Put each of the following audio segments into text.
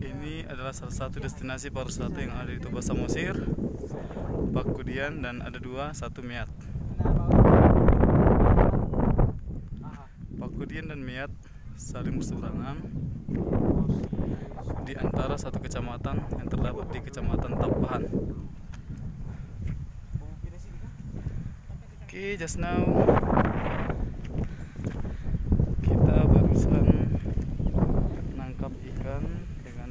Ini adalah salah satu destinasi pariwisata yang ada di Toba Samosir, Pakudian dan ada dua, satu Miat. Pakudian dan Miat saling berseberangan di antara satu kecamatan yang terdapat di Kecamatan Tapahan. Oke, just now kita barusan nangkap ikan dengan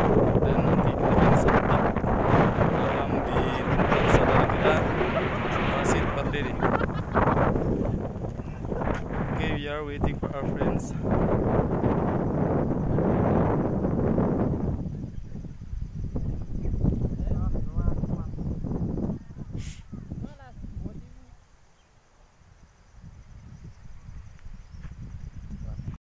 Rasid Pardede. Okay, we are waiting for our friends.